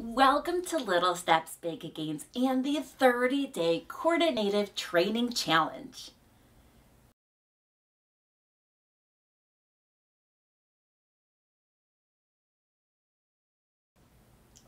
Welcome to Little Steps Big Gains and the 30 day coordinative training challenge.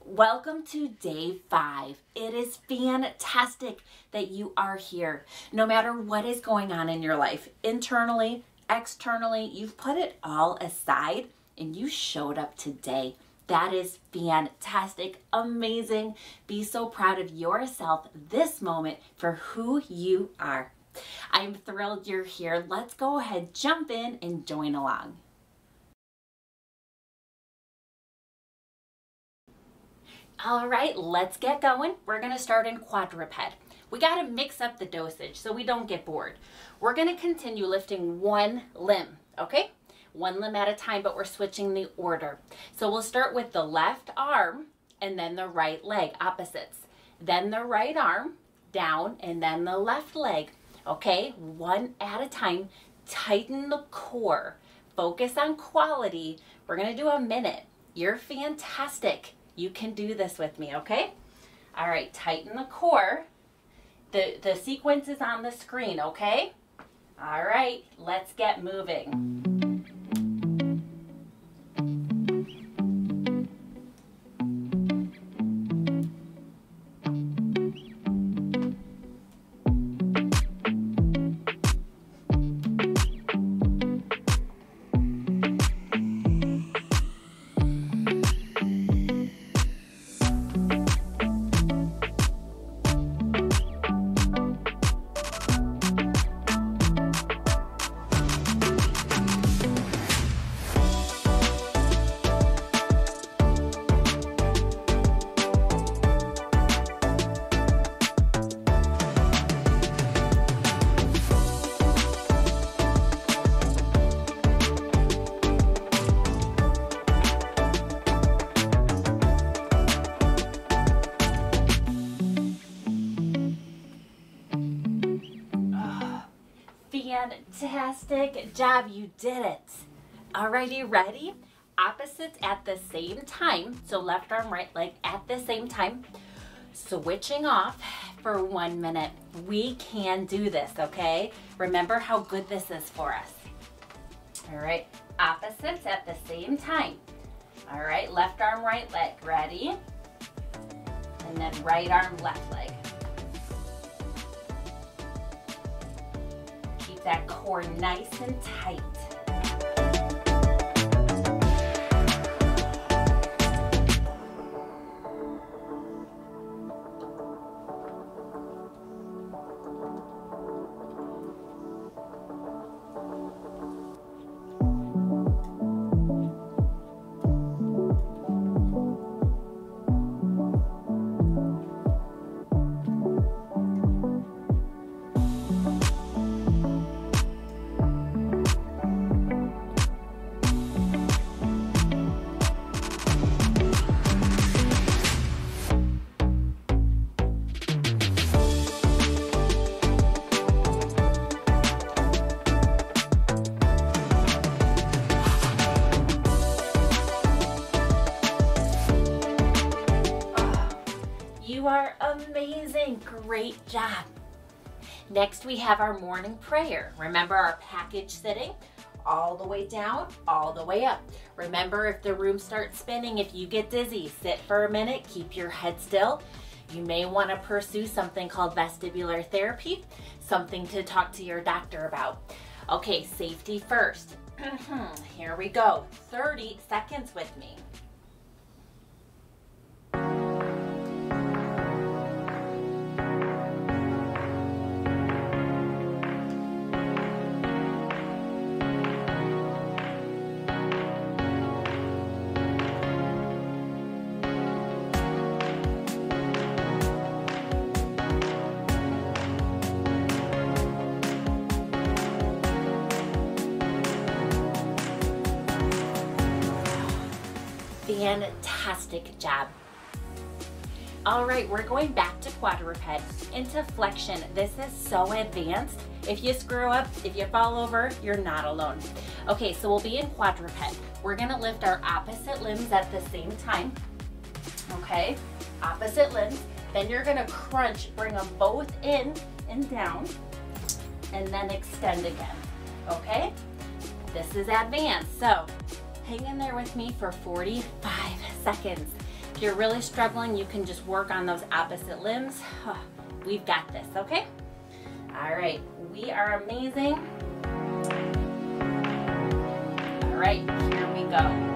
Welcome to day five. It is fantastic that you are here. No matter what is going on in your life, internally, externally, you've put it all aside and you showed up today. That is fantastic, amazing. Be so proud of yourself this moment for who you are. I'm thrilled you're here. Let's go ahead, jump in, and join along. All right, let's get going. We're gonna start in quadruped. We gotta mix up the dosage so we don't get bored. We're gonna continue lifting one limb, okay? One limb at a time, but we're switching the order. So we'll start with the left arm and then the right leg, opposites. Then the right arm down and then the left leg. Okay, one at a time. Tighten the core. Focus on quality. We're gonna do a minute. You're fantastic. You can do this with me, okay? All right, tighten the core. The, the sequence is on the screen, okay? All right, let's get moving. Fantastic job, you did it. Alrighty, ready? Opposites at the same time. So left arm, right leg at the same time. Switching off for one minute. We can do this, okay? Remember how good this is for us. All right, opposites at the same time. All right, left arm, right leg, ready? And then right arm, left leg. That core nice and tight. Job. Next, we have our morning prayer. Remember our package sitting? All the way down, all the way up. Remember, if the room starts spinning, if you get dizzy, sit for a minute, keep your head still. You may want to pursue something called vestibular therapy, something to talk to your doctor about. Okay, safety first. Here we go. 30 seconds with me. Fantastic job. All right, we're going back to quadruped into flexion. This is so advanced. If you screw up, if you fall over, you're not alone. Okay, so we'll be in quadruped. We're gonna lift our opposite limbs at the same time. okay? Opposite limbs. Then you're gonna crunch, bring them both in and down, and then extend again, okay? This is advanced, so hang in there with me for 45 seconds. If you're really struggling, you can just work on those opposite limbs. We've got this, okay? All right, we are amazing. All right, here we go.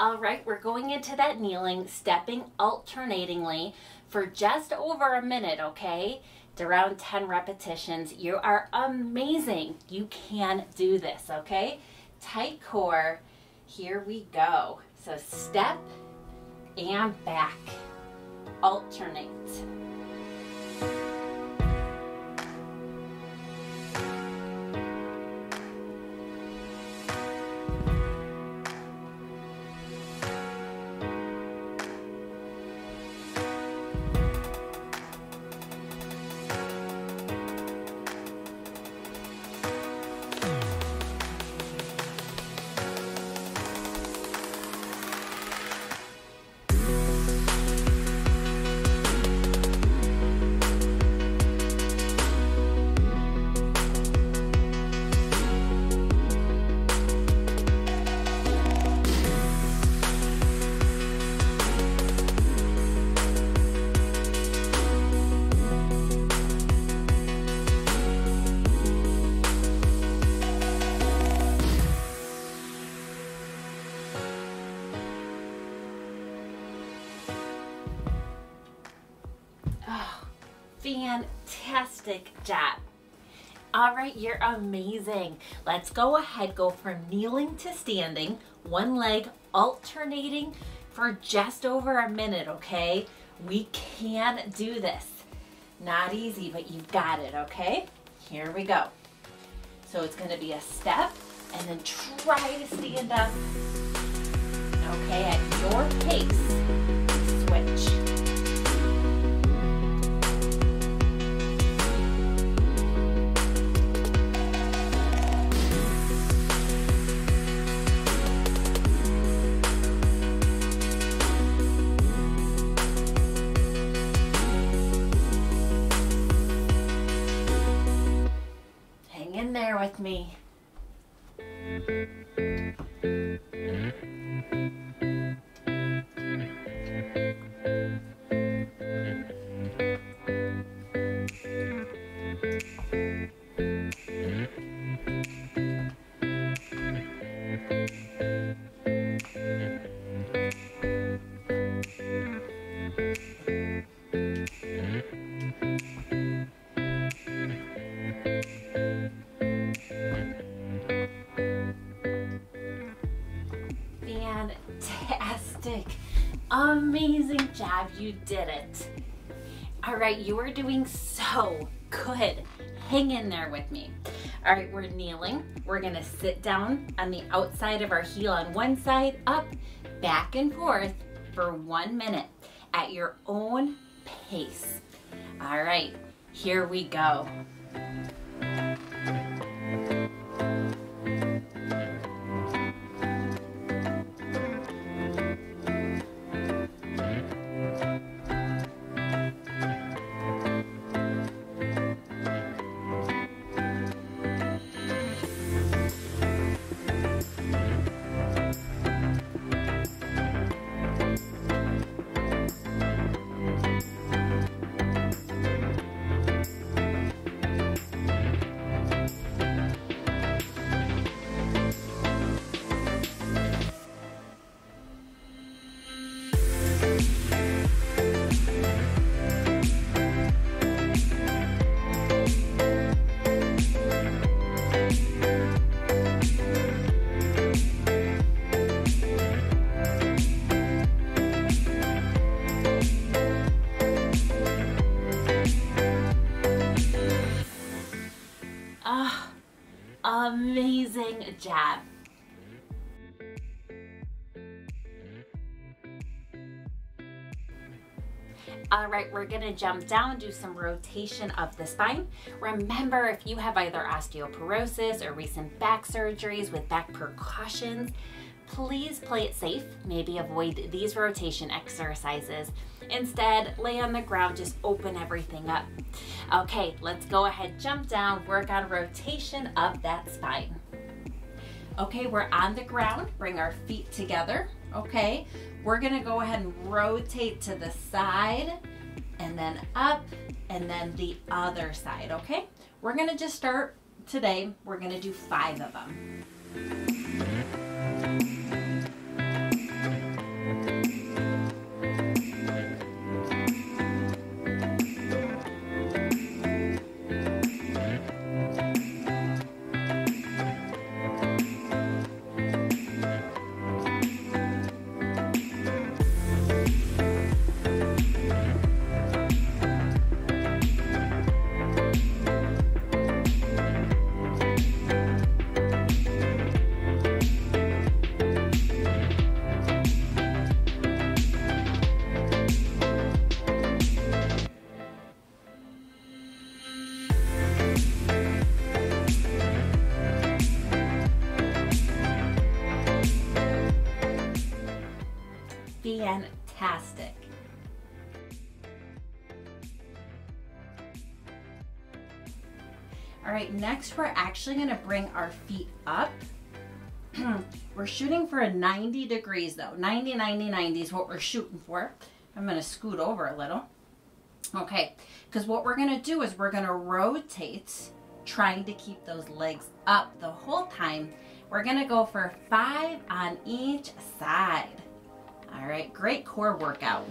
All right, we're going into that kneeling, stepping alternatingly for just over a minute, okay? It's around 10 repetitions. You are amazing. You can do this, okay? Tight core. Here we go. So step and back. Alternate. Fantastic job. All right, you're amazing. Let's go ahead, go from kneeling to standing, one leg alternating for just over a minute, okay? We can do this. Not easy, but you've got it, okay? Here we go. So it's gonna be a step and then try to stand up, okay, at your pace. Switch. Job, you did it. All right, you are doing so good. Hang in there with me. All right, we're kneeling. We're gonna sit down on the outside of our heel on one side, up, back and forth for one minute at your own pace. All right, here we go. Amazing job. All right, we're gonna jump down, do some rotation of the spine. Remember, if you have either osteoporosis or recent back surgeries with back precautions, please play it safe. Maybe avoid these rotation exercises. Instead, lay on the ground, just open everything up. Okay, let's go ahead, jump down, work on rotation of that spine. Okay, we're on the ground, bring our feet together, okay? We're gonna go ahead and rotate to the side and then up and then the other side, okay? We're gonna just start today, we're gonna do five of them. Next we're actually gonna bring our feet up. we're shooting for a 90 degrees though. 90, 90, 90 is what we're shooting for. I'm gonna scoot over a little. Okay, because what we're gonna do is we're gonna rotate, trying to keep those legs up the whole time. We're gonna go for five on each side. All right, great core workout.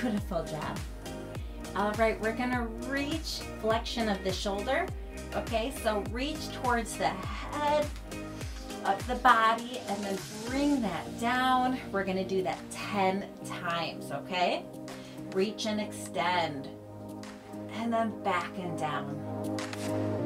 Beautiful job. All right, we're gonna reach flexion of the shoulder. Okay, so reach towards the head of the body and then bring that down. We're gonna do that 10 times, okay? Reach and extend. And then back and down.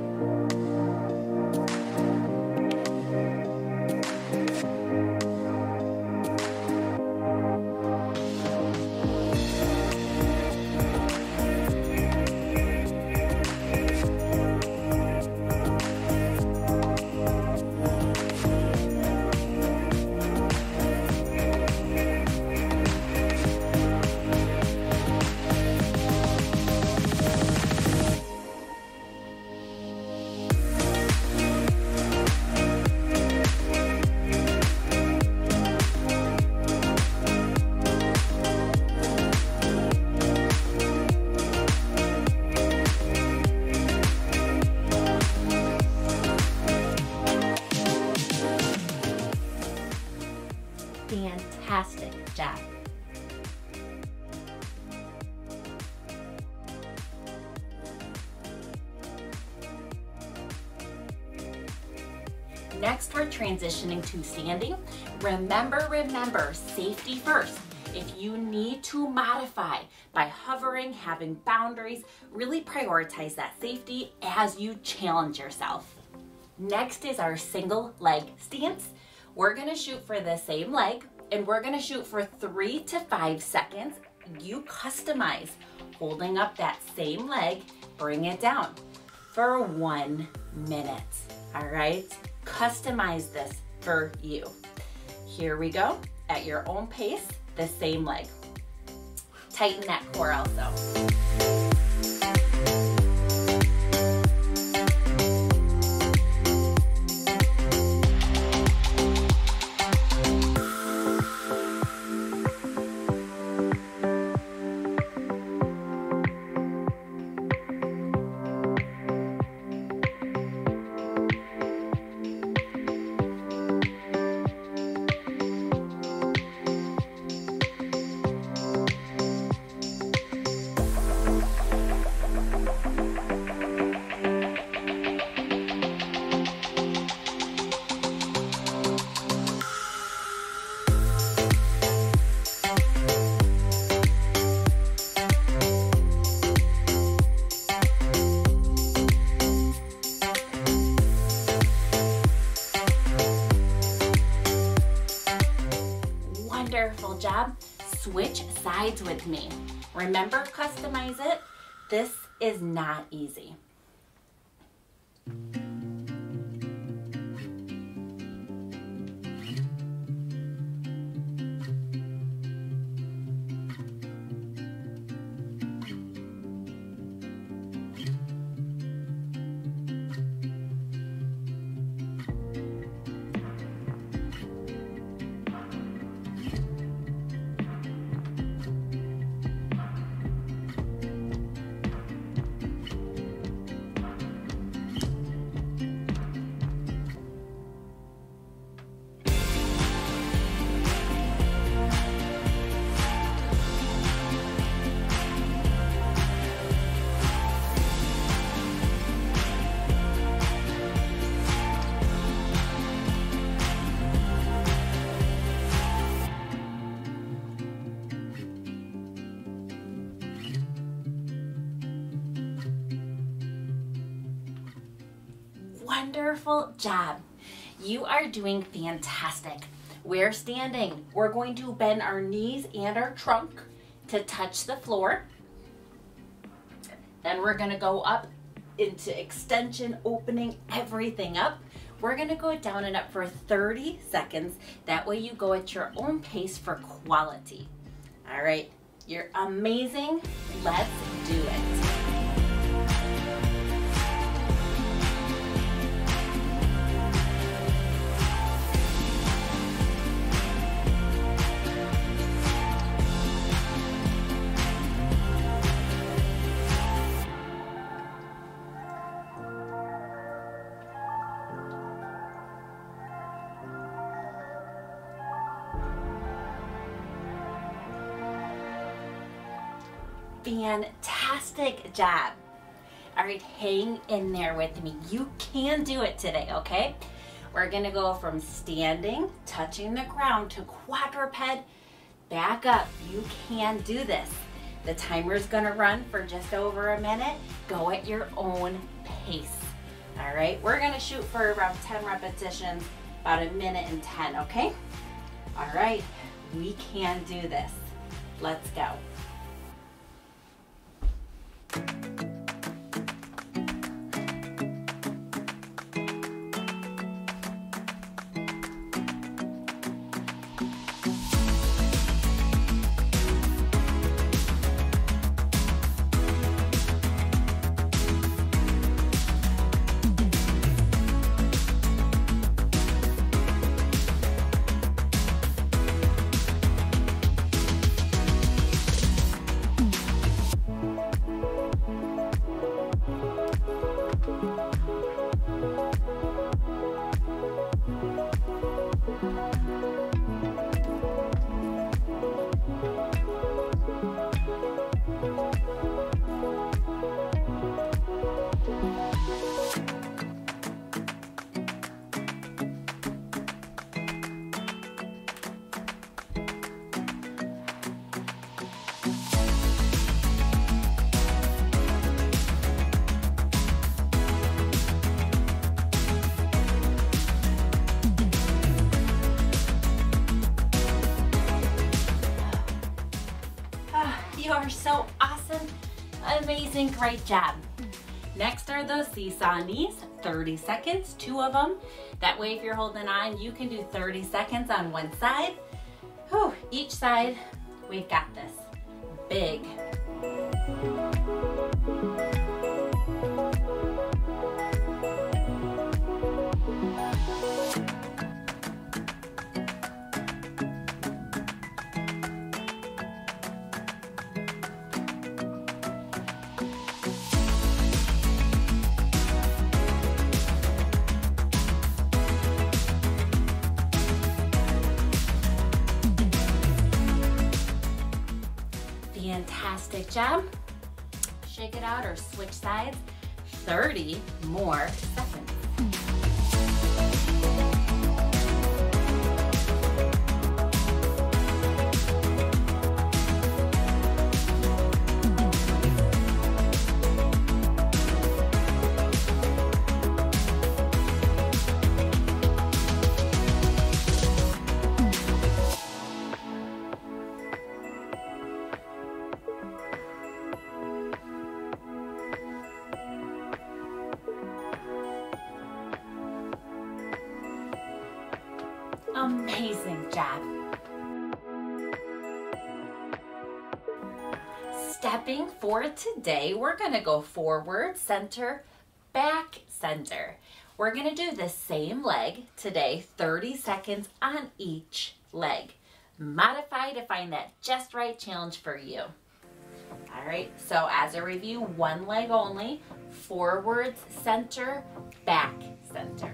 Transitioning to standing. Remember, remember, safety first. If you need to modify by hovering, having boundaries, really prioritize that safety as you challenge yourself. Next is our single leg stance. We're gonna shoot for the same leg and we're gonna shoot for three to five seconds. You customize, holding up that same leg, bring it down for one minute, all right? Customize this for you. Here we go, at your own pace, the same leg. Tighten that core also. Sides with me. Remember, customize it. This is not easy. Wonderful job. You are doing fantastic. We're standing. We're going to bend our knees and our trunk to touch the floor. Then we're gonna go up into extension, opening everything up. We're gonna go down and up for 30 seconds. That way you go at your own pace for quality. All right, you're amazing. Let's do it. Fantastic job. All right, hang in there with me. You can do it today, okay? We're gonna go from standing, touching the ground to quadruped, back up. You can do this. The timer's gonna run for just over a minute. Go at your own pace. All right, we're gonna shoot for around 10 repetitions, about a minute and 10, okay? All right, we can do this. Let's go. You are so awesome. Amazing, great job. Next are those seesaw knees, 30 seconds, two of them. That way if you're holding on, you can do 30 seconds on one side. Whew, each side, we've got this. Big. It out or switch sides. 30 more seconds. Today, we're gonna go forward, center, back, center. We're gonna do the same leg today, 30 seconds on each leg. Modify to find that just right challenge for you. All right, so as a review, one leg only, forwards, center, back, center.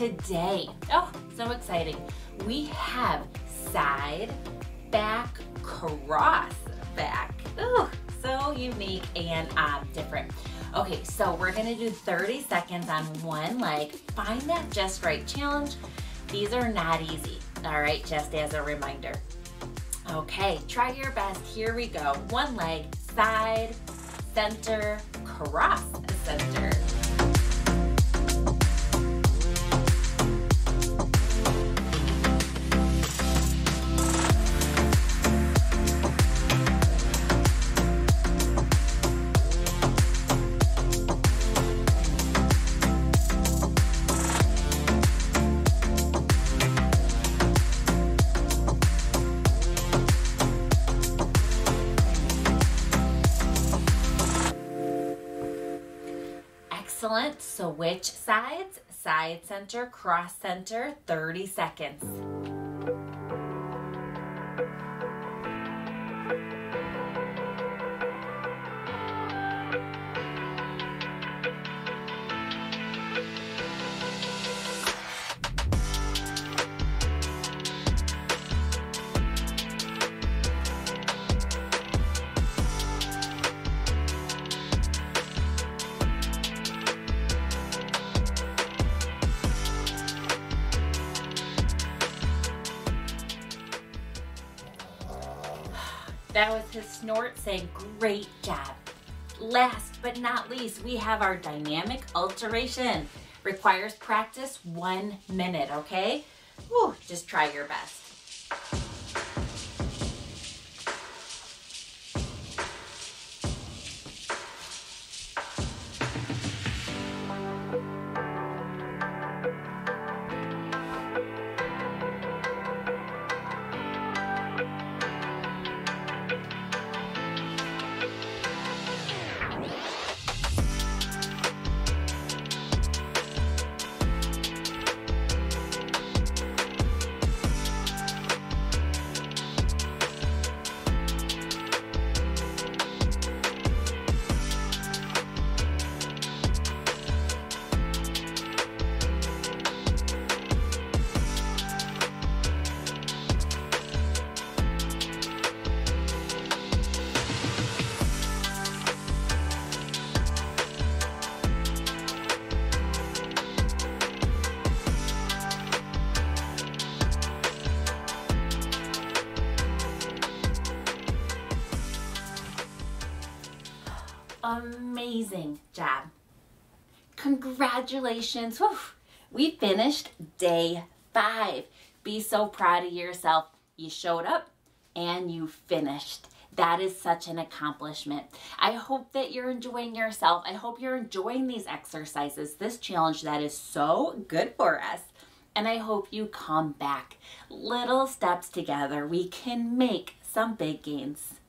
Today, oh, so exciting. We have side, back, cross, back. Ooh, so unique and um, different. Okay, so we're gonna do 30 seconds on one leg. Find that just right challenge. These are not easy, all right, just as a reminder. Okay, try your best. Here we go. One leg, side, center, cross center. Excellent. Switch sides, side center, cross center, 30 seconds. Great job. Last but not least, we have our dynamic alteration. Requires practice one minute, okay? Whew, just try your best. Amazing job. Congratulations. We finished day five. Be so proud of yourself. You showed up and you finished. That is such an accomplishment. I hope that you're enjoying yourself. I hope you're enjoying these exercises, this challenge that is so good for us. and I hope you come back. Little steps together, we can make some big gains.